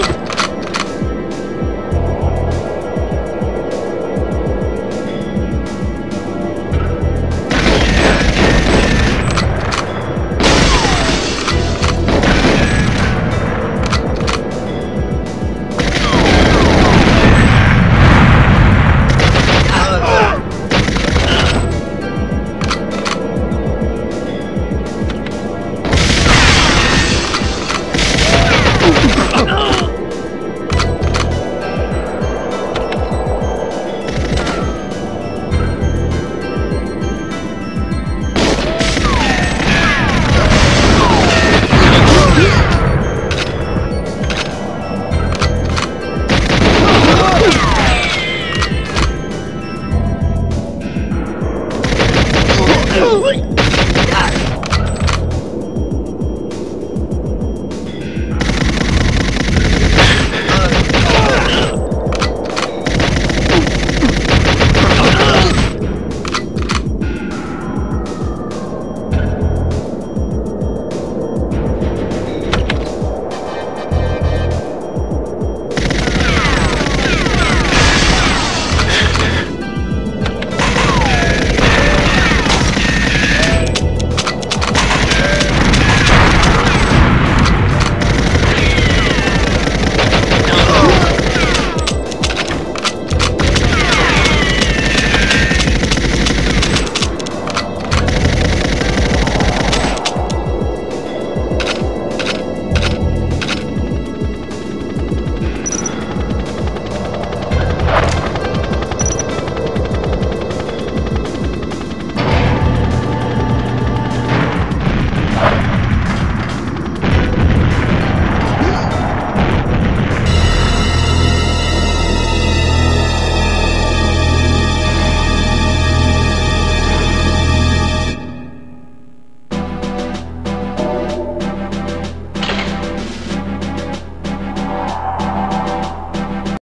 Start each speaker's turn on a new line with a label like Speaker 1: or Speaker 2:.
Speaker 1: Reloading!